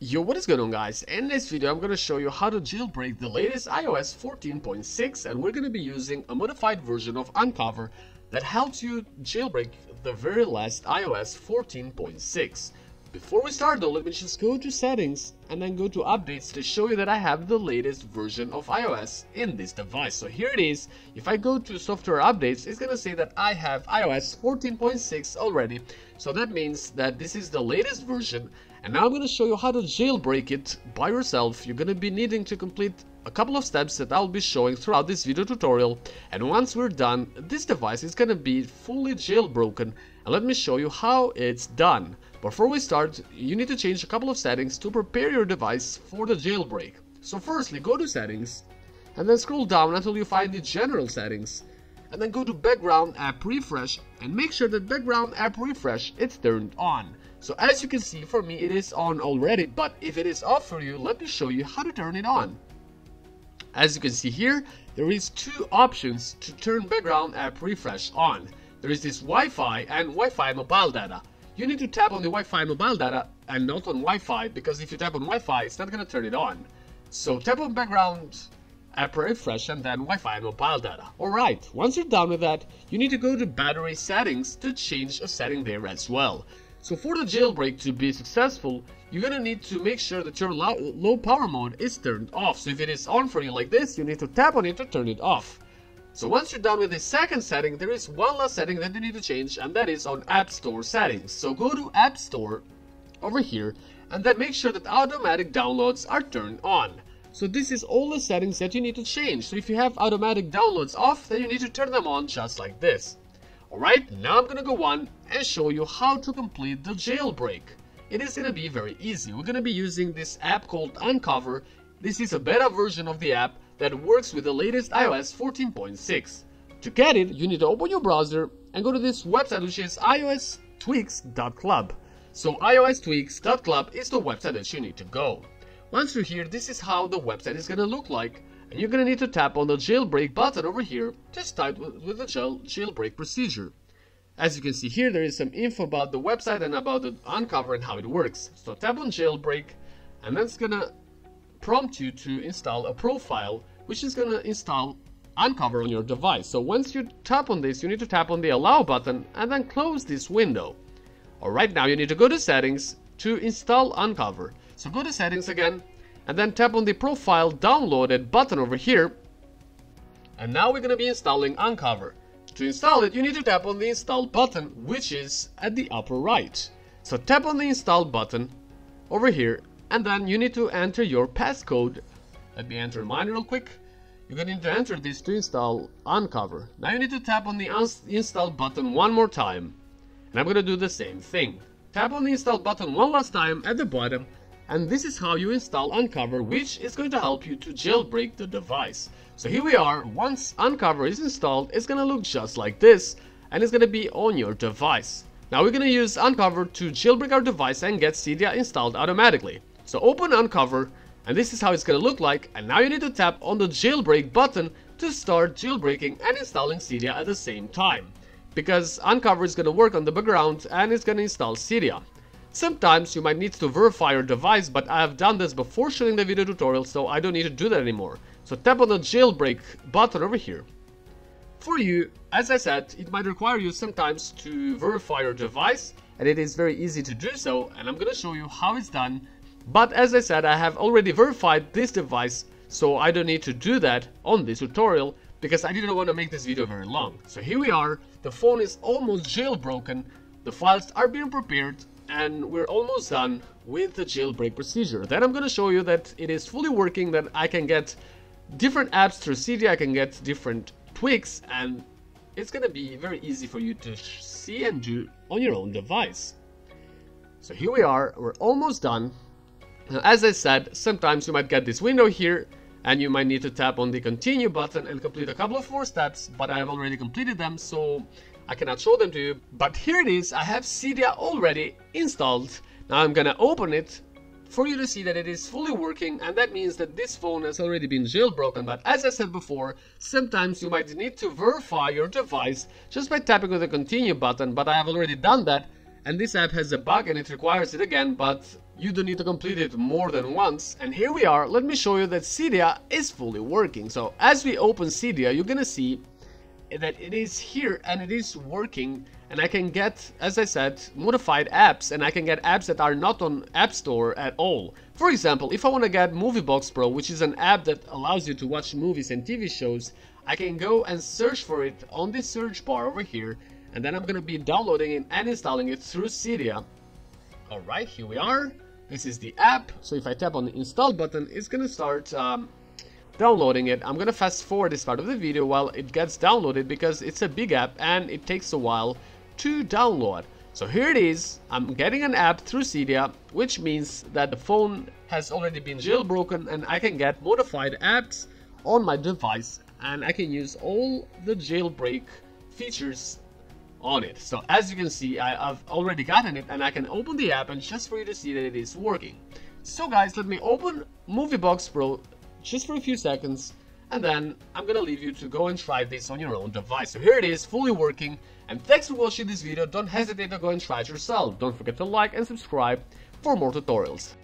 Yo, what is going on guys? In this video I'm going to show you how to jailbreak the latest iOS 14.6 and we're going to be using a modified version of Uncover that helps you jailbreak the very last iOS 14.6. Before we start though, let me just go to settings and then go to updates to show you that I have the latest version of iOS in this device. So here it is. If I go to software updates, it's going to say that I have iOS 14.6 already. So that means that this is the latest version and now I'm going to show you how to jailbreak it by yourself. You're going to be needing to complete a couple of steps that I'll be showing throughout this video tutorial and once we're done, this device is going to be fully jailbroken and let me show you how it's done. Before we start, you need to change a couple of settings to prepare your device for the jailbreak. So firstly, go to settings and then scroll down until you find the general settings and then go to background app refresh and make sure that background app refresh is turned on. So as you can see for me it is on already but if it is off for you let me show you how to turn it on. As you can see here there is two options to turn background app refresh on. There is this Wi-Fi and Wi-Fi mobile data you need to tap on the Wi-Fi mobile data and not on Wi-Fi because if you tap on Wi-Fi, it's not going to turn it on. So tap on background app refresh and then Wi-Fi mobile data. Alright, once you're done with that, you need to go to battery settings to change a setting there as well. So for the jailbreak to be successful, you're gonna need to make sure that your low, low power mode is turned off. So if it is on for you like this, you need to tap on it to turn it off. So once you're done with the second setting, there is one last setting that you need to change and that is on App Store settings. So go to App Store over here and then make sure that automatic downloads are turned on. So this is all the settings that you need to change. So if you have automatic downloads off, then you need to turn them on just like this. Alright, now I'm gonna go on and show you how to complete the jailbreak. It is gonna be very easy. We're gonna be using this app called Uncover. This is a beta version of the app that works with the latest iOS 14.6. To get it, you need to open your browser and go to this website which is iostweaks.club. So iostweaks.club is the website that you need to go. Once you're here, this is how the website is to look like. And you're to need to tap on the jailbreak button over here to start with the jail jailbreak procedure. As you can see here, there is some info about the website and about the uncover and how it works. So tap on jailbreak and that's to prompt you to install a profile which is to install Uncover on your device. So once you tap on this, you need to tap on the allow button and then close this window. Alright, now you need to go to settings to install Uncover. So go to settings again and then tap on the profile downloaded button over here. And now we're going to be installing Uncover. To install it, you need to tap on the install button, which is at the upper right. So tap on the install button over here and then you need to enter your passcode. Let me enter mine real quick. You're going to need to enter this to install Uncover. Now you need to tap on the install button one more time. And I'm going to do the same thing. Tap on the install button one last time at the bottom. And this is how you install Uncover, which is going to help you to jailbreak the device. So here we are. Once Uncover is installed, it's going to look just like this. And it's going to be on your device. Now we're going to use Uncover to jailbreak our device and get Cydia installed automatically. So open Uncover, and this is how it's gonna look like, and now you need to tap on the jailbreak button to start jailbreaking and installing Cydia at the same time. Because Uncover is gonna work on the background and it's gonna install Cydia. Sometimes you might need to verify your device, but I have done this before shooting the video tutorial, so I don't need to do that anymore. So tap on the jailbreak button over here. For you, as I said, it might require you sometimes to verify your device, and it is very easy to do so, and I'm gonna show you how it's done but as I said, I have already verified this device, so I don't need to do that on this tutorial because I didn't want to make this video very long. So here we are, the phone is almost jailbroken, the files are being prepared, and we're almost done with the jailbreak procedure. Then I'm gonna show you that it is fully working, that I can get different apps through Cydia, I can get different tweaks, and it's gonna be very easy for you to see and do on your own device. So here we are, we're almost done. Now, as I said, sometimes you might get this window here and you might need to tap on the continue button and complete a couple of more steps, but I have already completed them, so I cannot show them to you. But here it is, I have Cydia already installed. Now I'm gonna open it for you to see that it is fully working and that means that this phone has already been jailbroken but as I said before sometimes you might need to verify your device just by tapping on the continue button but I have already done that and this app has a bug and it requires it again, but you don't need to complete it more than once. And here we are, let me show you that Cydia is fully working. So as we open Cydia, you're gonna see that it is here and it is working and I can get, as I said, modified apps and I can get apps that are not on App Store at all. For example, if I want to get MovieBox Pro, which is an app that allows you to watch movies and TV shows, I can go and search for it on the search bar over here and then I'm going to be downloading it and installing it through Cydia. Alright, here we are. This is the app, so if I tap on the install button, it's going to start um, downloading it. I'm gonna fast forward this part of the video while it gets downloaded because it's a big app and it takes a while to download. So here it is, I'm getting an app through Cydia, which means that the phone has already been jailbroken and I can get modified apps on my device and I can use all the jailbreak features on it. So as you can see, I, have already gotten it and I can open the app and just for you to see that it is working. So guys, let me open MovieBox Pro just for a few seconds and then I'm gonna leave you to go and try this on your own device. So here it is, fully working, and thanks for watching this video, don't hesitate to go and try it yourself. Don't forget to like and subscribe for more tutorials.